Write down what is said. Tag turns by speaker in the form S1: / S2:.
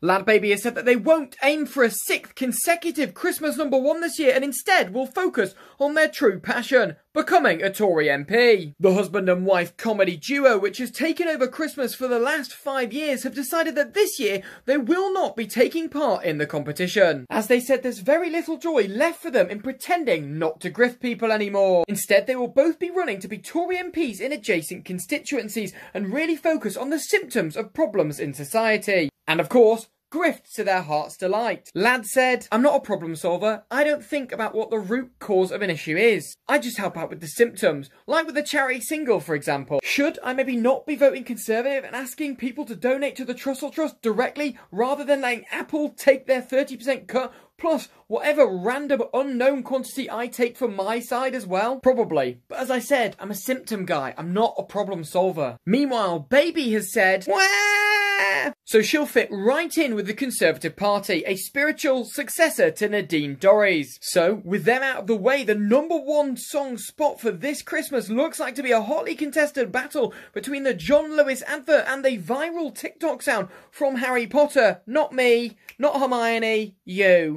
S1: Lad Baby has said that they won't aim for a sixth consecutive Christmas number one this year and instead will focus on their true passion, becoming a Tory MP. The husband and wife comedy duo, which has taken over Christmas for the last five years, have decided that this year they will not be taking part in the competition. As they said, there's very little joy left for them in pretending not to grift people anymore. Instead, they will both be running to be Tory MPs in adjacent constituencies and really focus on the symptoms of problems in society. And of course, grift to their heart's delight. Lad said, I'm not a problem solver. I don't think about what the root cause of an issue is. I just help out with the symptoms, like with the charity single, for example. Should I maybe not be voting Conservative and asking people to donate to the Trussell Trust directly rather than letting Apple take their 30% cut plus whatever random unknown quantity I take from my side as well? Probably. But as I said, I'm a symptom guy. I'm not a problem solver. Meanwhile, Baby has said! So she'll fit right in with the Conservative Party, a spiritual successor to Nadine Dorries. So, with them out of the way, the number one song spot for this Christmas looks like to be a hotly contested battle between the John Lewis advert and the viral TikTok sound from Harry Potter. Not me, not Hermione, you.